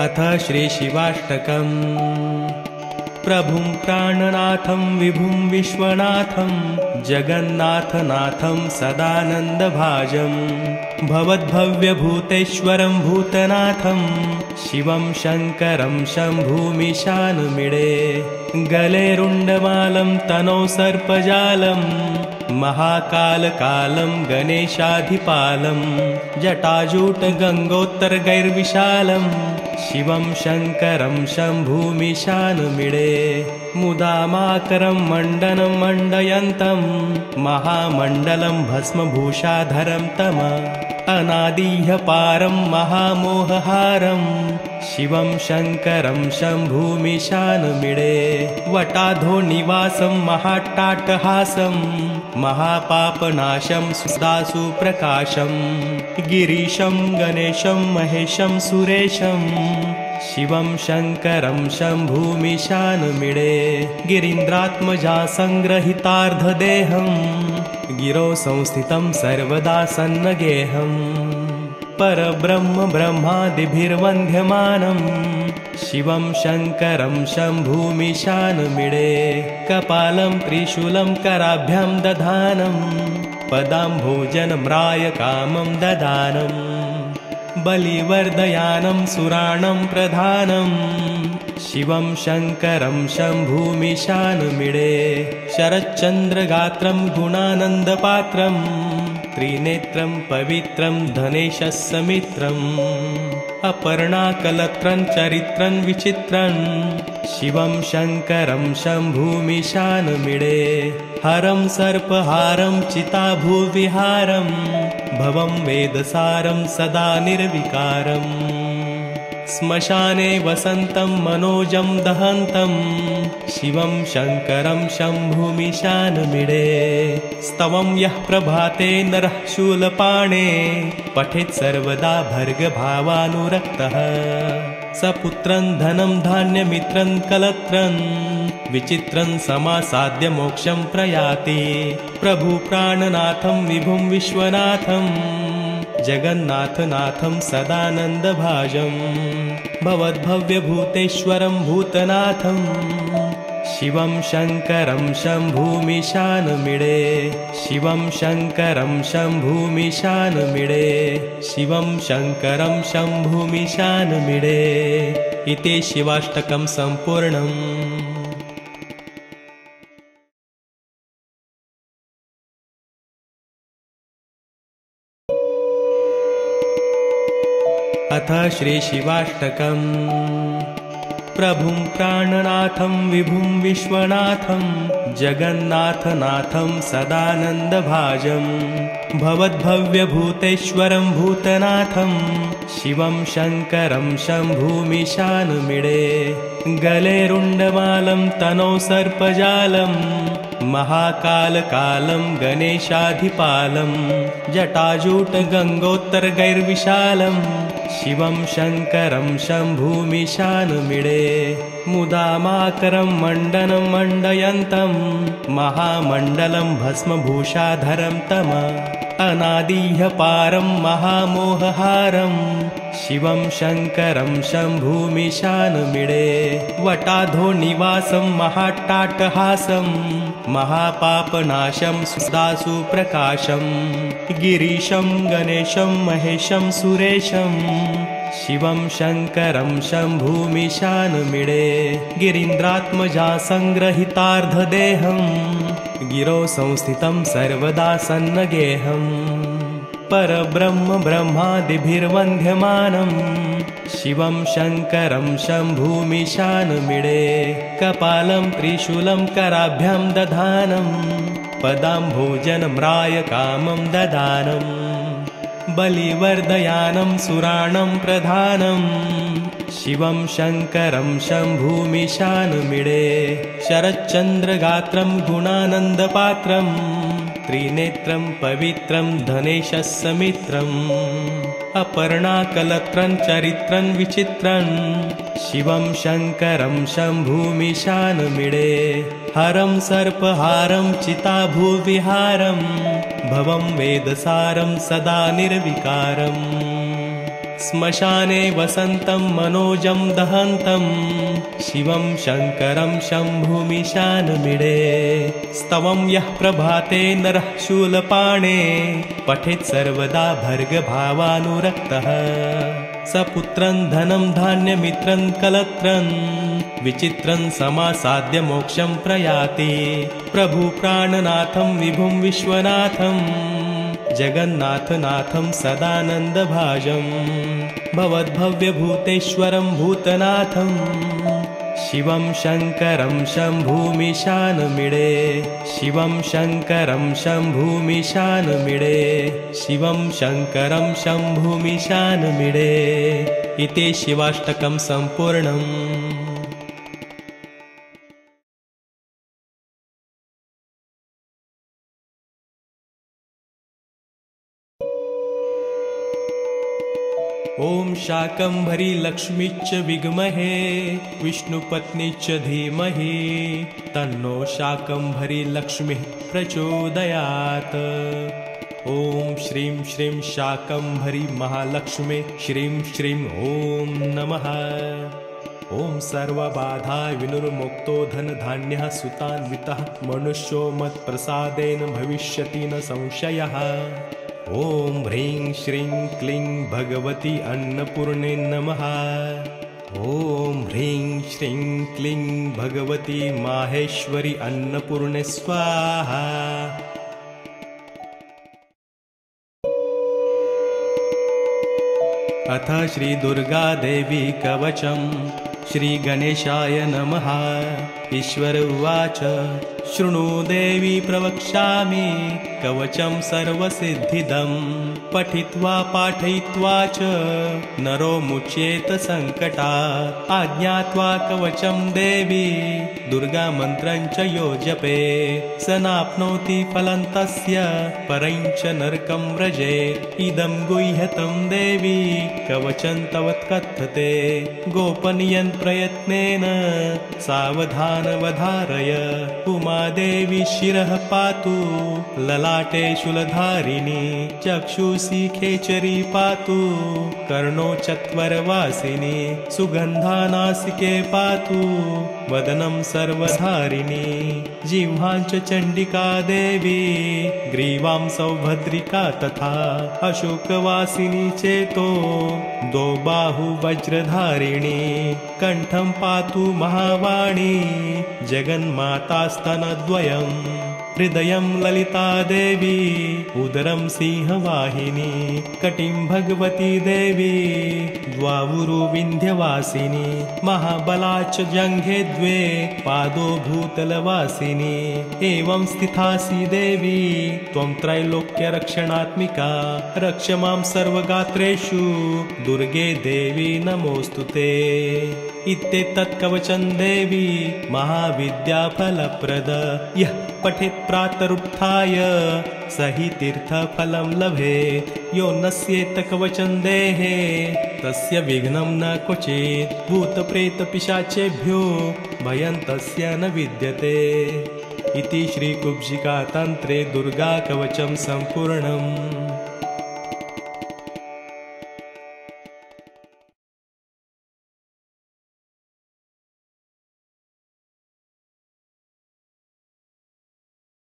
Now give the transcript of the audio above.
अथ श्रीशिवाष्टकम्। प्रभुं प्राणनाथं विभुं विश्वनाथं जगन्नाथनाथं सदानन्दभाजं भवद्भव्यभूतेश्वरं भूतनाथं शिवं शङ्करं शम्भूमिशानुमिडे। गलेरुण्डमालं तनौ सर्पजालं महाकालकालं गणेशाधिपालं जटाजूटगङ्गोत्तरगैर्विशालं शिवं शङ्करं शम्भूमिशानुमिडे मुदामाकरं मण्डनं मण्डयन्तं महामण्डलं भस्मभूषाधरं तम अनादिह्यपारं महामोहहारं शिवं शङ्करं शम्भूमिशानुमिडे वटाधो निवासं महाट्टाटहासं महापापनाशं सुदासुप्रकाशं गिरीशं गणेशं महेशं सुरेशं। शिवं शङ्करं शम्भूमिशानुमिडे गिरीन्द्रात्मजा सङ्ग्रहितार्धदेहं गिरो संस्थितं सर्वदा सन्नगेहम् परब्रह्म ब्रह्मादिभिर्वन्ध्यमानं। शिवं शङ्करं शम्भूमिशानुमिडे कपालं त्रिशूलं कराभ्यां दधानं पदाम्भोजनम्रायकामं ददानं बलिवर्धयानं सुराणं प्रधानं। शिवं शङ्करं शम्भूमिशानुमिडे शरच्चन्द्रगात्रं गुणानन्दपात्रं त्रिनेत्रं पवित्रं धनेशस्य मित्रम् अपर्णाकलत्रं चरित्रं विचित्रं शिवं शङ्करं शम्भूमिशानुमिडे हरं सर्पहारं चिताभूविहारं भवं वेदसारं सदा निर्विकारम् श्मशाने वसन्तं मनोजं दहन्तं शिवं शङ्करं शम्भुमिशानुमिडे स्तवं यः प्रभाते नरः शूलपाणे पठेत् सर्वदा भर्गभावानुरक्तः। सपुत्रं धनं धान्यमित्रं कलत्रं विचित्रं समासाद्य मोक्षं प्रयाति। प्रभुप्राणनाथं विभुं विश्वनाथम् जगन्नाथनाथं सदानन्दभाजं भवद्भव्यभूतेश्वरं भूतनाथं शिवं शङ्करं शम्भूमिशानुमिडे शिवं शङ्करं शम्भूमिशानुमिडे शिवं शङ्करं शम्भूमिशानुमिडे इति शिवाष्टकं सम्पूर्णम् अथ श्रीशिवाष्टकम् प्रभुं प्राणनाथं विभुं विश्वनाथं जगन्नाथनाथं सदानन्दभाजं भवद्भव्यभूतेश्वरं भूतनाथं शिवं शङ्करं शम्भूमिशानुमिडे गलेरुण्डमालं तनौ सर्पजालं महाकालकालं गणेशाधिपालं जटाजूटगङ्गोत्तरगैर्विशालं शिवं शङ्करं शम्भूमिशानुमिडे मुदामाकरं मण्डनं मण्डयन्तं महामण्डलं भस्मभूषाधरं तम अनादिह्यपारं महामोहहारं शिवं शङ्करं शम्भूमिशानुमिडे वटाधो निवासं महाट्टाटहासं महापापनाशं सुदासुप्रकाशं गिरीशं गणेशं महेशं सुरेशं शिवं शङ्करं शम्भूमिशानुमिडे गिरीन्द्रात्मजा सङ्ग्रहितार्धदेहं गिरो संस्थितं सर्वदा सन्नगेहम् परब्रह्म ब्रह्मादिभिर्वन्ध्यमानं। शिवं शङ्करं शम्भूमिशानुमिडे। कपालं त्रिशूलं कराभ्यां दधानं। पदाम्भोजनम्रायकामं ददानं बलिवर्धयानं सुराणं प्रधानं। शिवं शङ्करं शम्भूमिशानुमिडे। शरच्चन्द्रगात्रं गुणानन्दपात्रं त्रिनेत्रं पवित्रं धनेशस्य मित्रम् अपर्णाकलत्रं चरित्रं विचित्रं शिवं शङ्करं शम्भूमिशानुमिडे हरं सर्पहारं चिताभूविहारं भवं वेदसारं सदा निर्विकारम् श्मशाने वसन्तं मनोजं दहन्तं शिवं शङ्करं शम्भुमिशानमिडे स्तवं यः प्रभाते नरः शूलपाणे पठेत् सर्वदा भर्गभावानुरक्तः। सपुत्रं धनं धान्यमित्रं कलत्रं विचित्रं समासाद्य मोक्षं प्रयाति। प्रभुप्राणनाथं विभुं विश्वनाथं जगन्नाथनाथं सदानन्दभाजं भवद्भव्यभूतेश्वरं भूतनाथम् शिवं शङ्करं शम्भूमिशानमिडे शिवं शङ्करं शम्भूमिशानमिडे शिवं शङ्करं शम्भूमिशानमिडे इति शिवाष्टकं सम्पूर्णम् ॐ शाकम्भरी लक्ष्मीश्च विग्महे विष्णुपत्नीश्च धीमहि तन्नो शाकम्भरी लक्ष्मीः प्रचोदयात्। ॐ श्रीं श्रीं शाकम्भरी महालक्ष्मे श्रीं श्रीं ॐ नमः। ॐ सर्वबाधाय विनुर्मुक्तो धनधान्यः सुतान्वितः मनुष्यो मत्प्रसादेन भविष्यति न संशयः ॐ ह्रीं श्रीं क्लीं भगवती अन्नपूर्णे नमः। ॐ ह्रीं श्रीं क्लीं भगवती माहेश्वरी अन्नपूर्णे स्वाहा। अथ श्रीदुर्गादेवी कवचम् श्रीगणेशाय नमः। ईश्वर उवाच शृणु देवी प्रवक्ष्यामि कवचं सर्वसिद्धिदं। पठित्वा पाठयित्वा च नरो मुच्येत सङ्कटा आज्ञात्वा कवचं देवी दुर्गामन्त्रं च यो जपे स नाप्नोति फलं तस्य परञ्च नरकं व्रजे। इदं गुह्यतं देवी कवचं तव कथते गोपनीयन् प्रयत्नेन सावधानवधारय उमादेवी शिरः पातु ललाटे शूलधारिणी चक्षुषी खेचरी पातु कर्णो चत्वरवासिनी सुगन्धानासिके पातु वदनं सर्वधारिणी जिह्वाञ्च चण्डिका देवी ग्रीवां सौभद्रिका तथा अशोकवासिनी चेतो दो बाहु वज्रधारिणी कण्ठं पातु महावाणी हृदयं ललिता देवी उदरं सिंहवाहिनी कटिं भगवती देवी द्वावुरु विन्ध्यवासिनी महाबला च जङ्घे द्वे पादो भूतलवासिनी एवं स्थितासि देवी त्वं त्रैलोक्यरक्षणात्मिका रक्ष मां सर्वगात्रेषु दुर्गे देवी नमोऽस्तु ते इत्येतत्कवचं देवी महाविद्याफलप्रद। यः पठेत् प्रातरुत्थाय स हि तीर्थफलं लभेत् यो नस्येत कवचं देहे तस्य विघ्नं न क्वचित्। भूतप्रेतपिशाचेभ्यो भयं तस्य न विद्यते। इति श्रीकुब्जिकातन्त्रे दुर्गाकवचं सम्पूर्णम्